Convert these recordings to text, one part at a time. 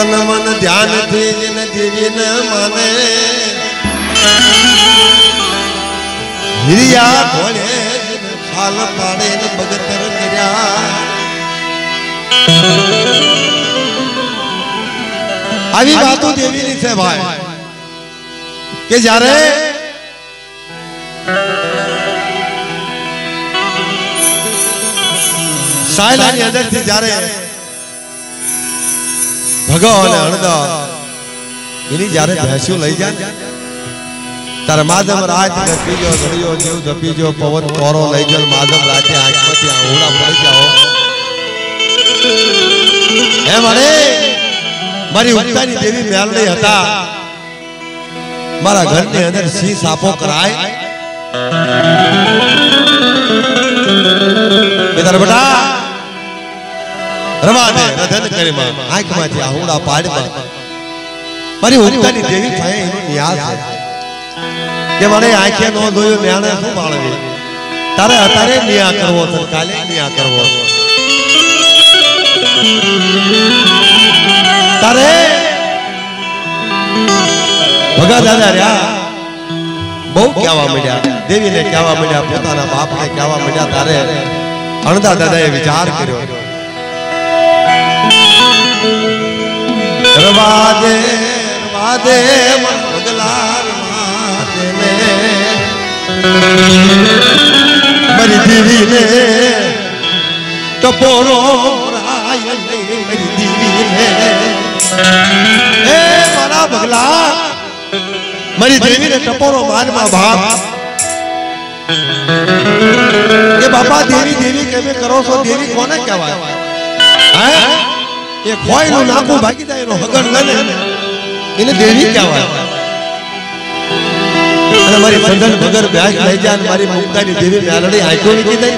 તન મન ધ્યાનથી જેને દેવીને માને. હિરિયા ભોળે ખાલ પાડે ને બગતર કર્યા. આવી વાતો દેવીની છે ભાઈ. કે જ્યારે સાયલાની અંદરથી જ્યારે ભગો અને હળદર એની જ્યારે ભેંસ્યું લઈ જાય તારે માધવ રાત ધપીજો ઘડીઓ ધપી ગયો પવન કોરો લઈ ગયો માધવ રાતે આંખમાંથી આંગળા પડી જાઓ હે. મારે, મારી ઉગતાની દેવી મેલડી હતા. મારા ઘરની અંદર સિંહ સાપો કરાય. બેટા રવા દે રધન કરી માં આંખમાંથી આહુડા પાડમાં. મારી ઉગતાની દેવી થાય એનો ન્યાસ છે. કે મને આંખે નો જોયો ન્યાણે શું માળવી તારે અત્યારે ન્યા કરવો છે કાલે ન્યા કરવો તારે ભગા દાદા રહ્યા બહુ કહેવા મળ્યા દેવીને કહેવા મળ્યા પોતાના બાપને કહેવા મળ્યા તારે અણદા દાદાએ વિચાર કર્યો. રવાદે રવાદે મગલા રવાદે ને દીવી દેવીને ટપોરો રાય મરી દીવી દેવીને. હે મારા ભગલા મારી દેવીને ટપોરો મારમાં ભાગ. એ બાપા, દેવી દેવી કેમે કરો છો? દેવી કોને કહેવાય? હે? એ ખોયનું નાખું ભાગી જાય એનો હગર લને એને દેવી કહેવાય. અને મારી સંદન વગર વ્યાજ લઈ જાય મારી મુક્તાની દેવી મેલડી આંખો દઈ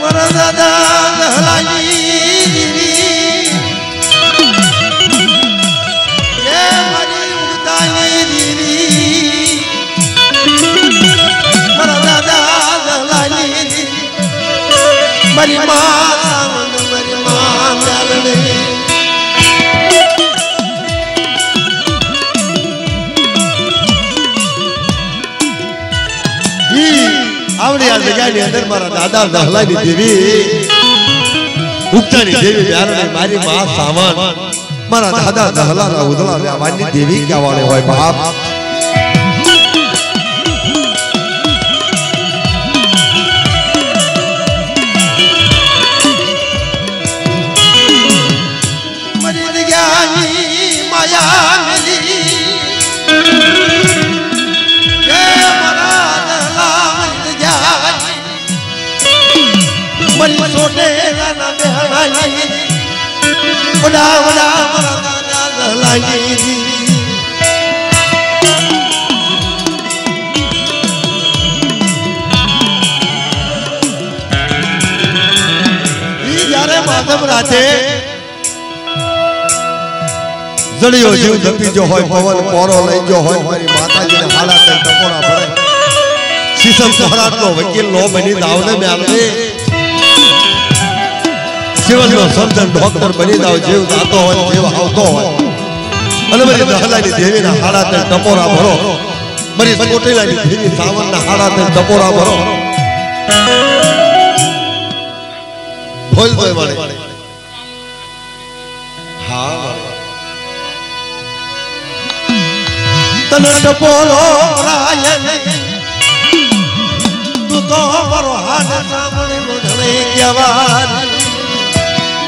મારા દાદા હલાઈ જગ્યાની અંદર મારા દાદા દહલાની દેવી. ઉગતાની દેવી વ્યારણી મારી માં સાવન. મારા દાદા દહલાના ઉદલા લેવાની દેવી કહેવાને હોય બાપ? વડા વડા મારા દાદા દહલાની ઈ જ્યારે માધવ રાતે જડિયો જીવ ધપી જો હોય પવન પોરો લઈ જો હોય મારી માતાજીને હાલા કઈ ટકોરા ભરે શીશમ સહરાટ નો વકીલ નો બની દાવને મેળવે સિવલનો સર્જન ડોક્ટર બની જાવ જીવ જાતો હોય જીવ આવતો હોય. અને મારી દહલાની દેવીના હાડા તે ટપોરા ભરો. મારી કોટેલાની દેવી સાવનના હાડા તે ટપોરા ભરો. બોલ વાળી. હા તને ટપોરો રાય તું તો મારો હાથ સાંભળી રોધણે કહેવાય.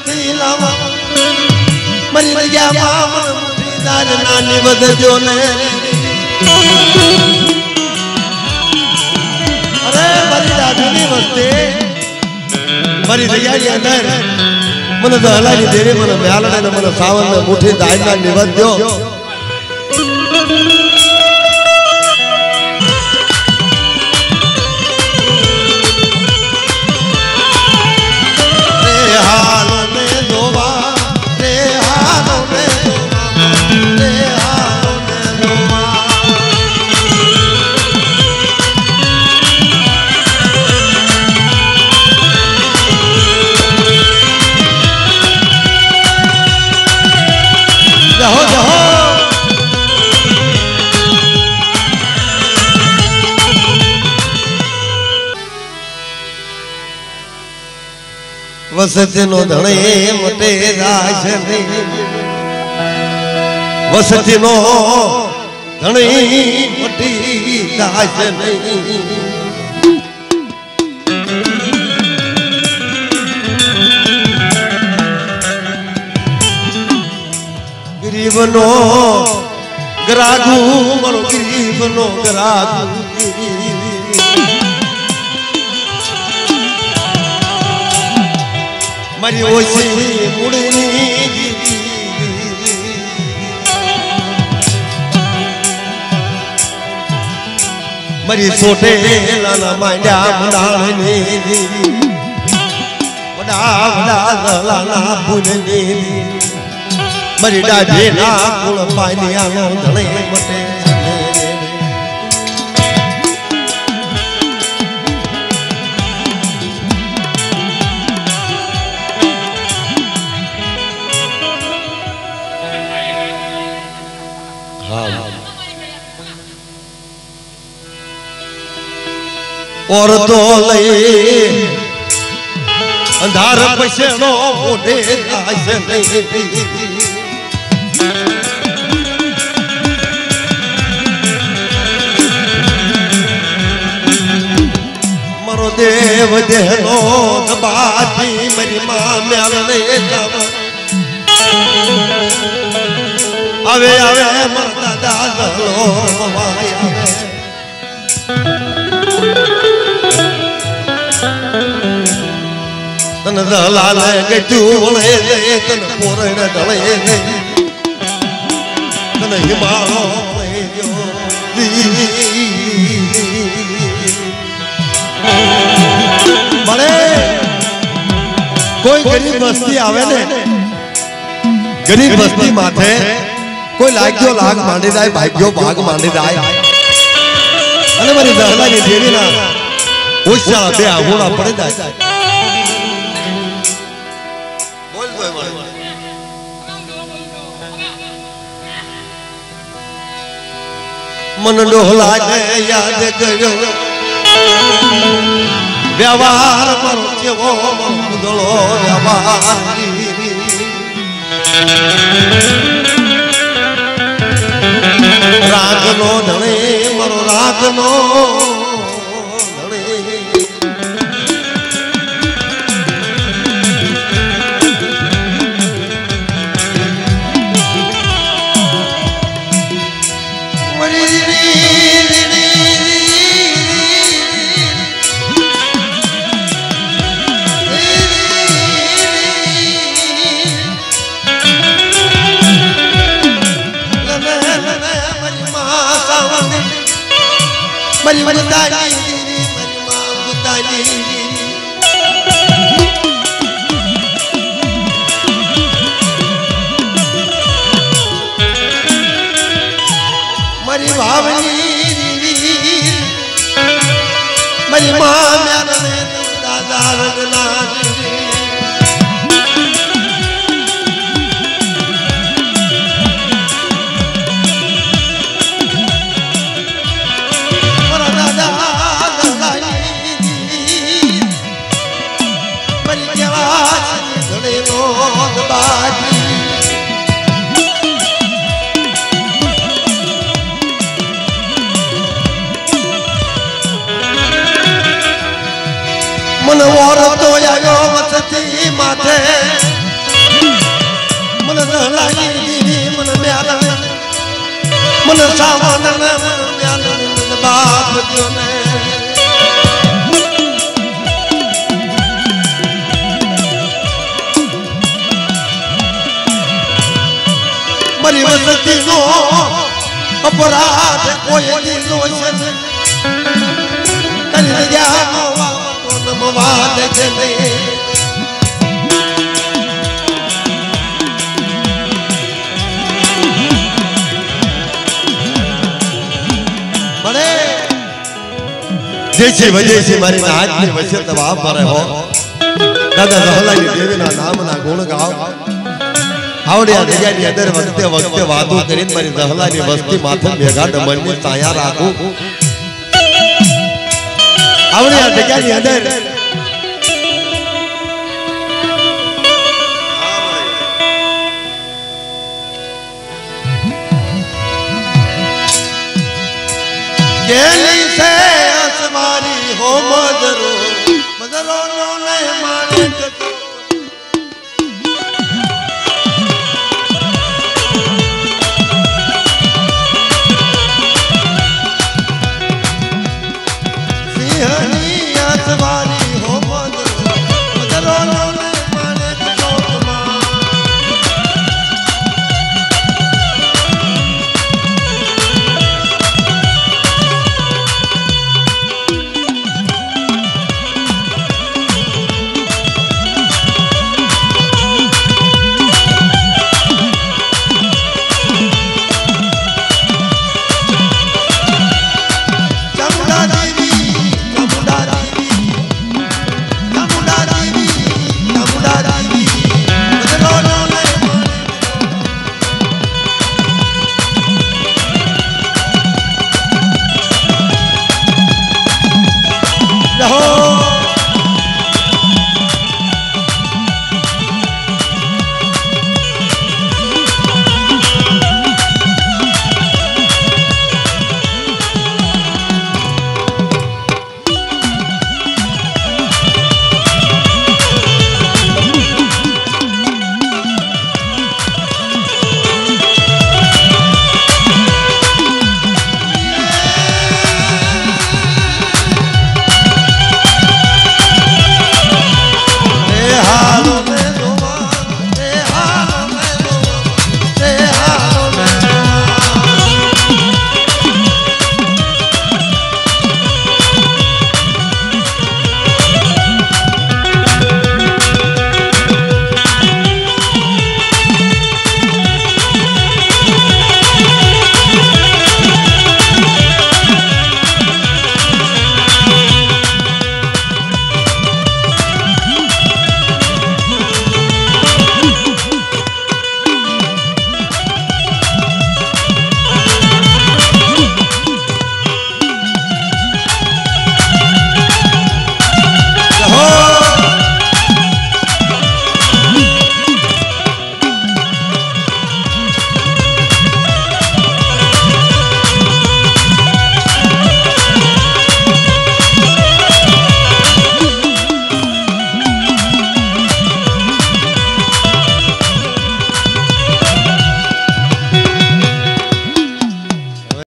વસતી લાવો મરી ગયા મામણ મુઠીદાર નાની વધજો ને અરે મારી દાદીની વસ્તી મારી દયાની મને તો હલાની દેવી મને મ્યાલડે ને મને સાવન મુઠી દાયના નિવદ્યો વસતી નો ધણે મટે રાશ વસતી ધણે મટી નહીં. ગરીબનો ગ્રાગુ મારો ગરીબનો ગ્રાગુ મારી ઓછી મૂળની મારી સોટે લાલા માંડ્યા મંડાળની વડા વડા લાના ફૂલની મારી દાઢી ના કુળ પાનિયાનો ધણે મટે ઓર તો લઈ અંધાર પછેણો મોઢે દાસ નહીં. મારો દેવ દેહનો દબાતી મારી માં મ્યાલને જાવ. આવે આવે મારા દાદા લો મવાય આવે. દલાલ ગટું વળે દે તન પોરણ હિમાળો મળે કોઈ ગરીબ વસ્તી આવે ને, ગરીબ વસ્તી માથે કોઈ લાગ્યો લાગ માંડી જાય, ભાગ્યો ભાગ માંડી જાય. અને મારી દહલાની દેવીના ઓછા બે આંગોળા પડે જાય. મન ડોહલા ને યાદ કર્યો. વ્યવહાર મારો કેવો મુદળો વ્યવહાર. રાગનો ધણે મારો રાગનો મરી મરી તારી મરી માં તારી મારી ભાવની. મારી મા મ્યાને દાદા રંગના વસતી માથે. મન લાગી દીવી મન મ્યાલા મન સાવન મન મ્યાલા બાપ દ્યો ને મારી વસતી નો અપરાધ કોઈ દીનો છે જગ્યાનો વાવટો નમવાદ છે. જય શ્રી મારી નાચની વચ્ચે તવાબ મારે હો. દાદા દહલાની દેવીના નામના ગુણ ગાવ આવડ્યા આ જગ્યાની અંદર વખતે વખતે વાતો કરીને મારી દહલાની વસ્તી માથે ભેગા ડમણની સાયા રાખું. આવડ્યા જગ્યાની અંદર. કેલી મદરો મદરો નો ને માણે જતો.